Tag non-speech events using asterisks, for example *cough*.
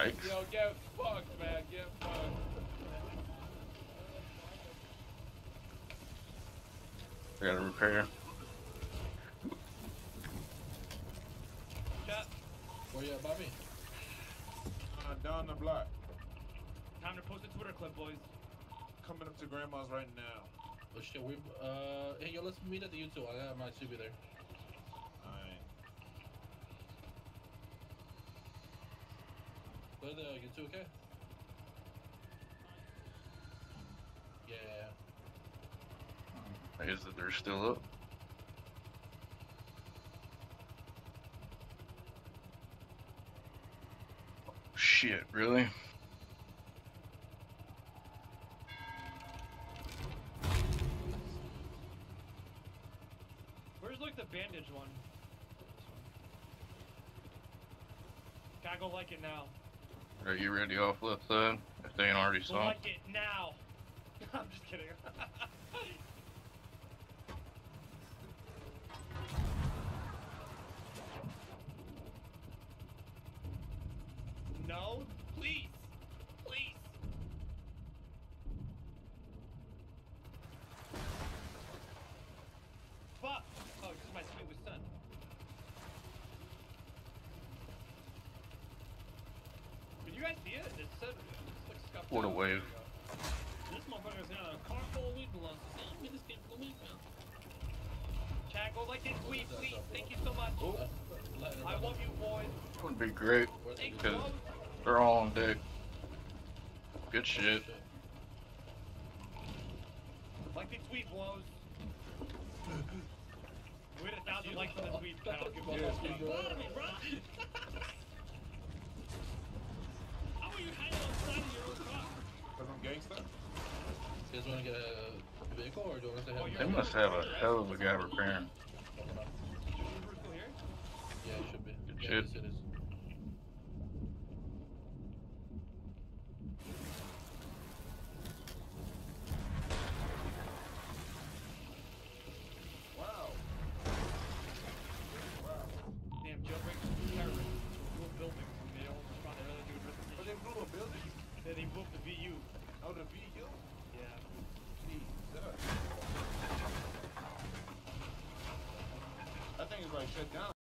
Yikes. Yo, get fucked, man. Get fucked. I gotta repair. Chat. Where you at, Bobby? Uh, down the block. Time to post a Twitter clip, boys. Coming up to grandma's right now. Oh shit, we uh hey yo let's meet at the U2. I got my should be there. Go to the U2, okay? Yeah. I guess that they're still up. Shit, really? Where's like the bandage one? Gotta go like it now. Are you ready off left side? If they ain't already saw. like it now. *laughs* I'm just kidding. *laughs* no, please, please. Fuck! Oh, this is my sweetest son. Did you guys see it? It said it's like scuffed What a wave. This motherfucker's got a car full of weed belongs to me. I'm in this game full of weed now. Chat, go like this weed, please. Thank you so much. Let- I love you, boys. Would be great. Where's the Thank you, Good. boys. They're all on deck. Good shit. Like these tweet blows. We had a thousand likes on the tweet. pal. Give Yeah, us a speak thumbs up. up. bro. How are you hiding outside of your own car? Cause I'm gangsta? You guys wanna get a vehicle or do you want to Oh, have They right. must have a hell of a guy repairing. Is Uber still here? Yeah, it should be. Good yeah, shit. yes, it is. Wow. Damn, jailbreak terrorists. Blew a building. They all just trying to But they blew a building. Then they blew the VU. Oh, the VU? Yeah. That thing is like shut down.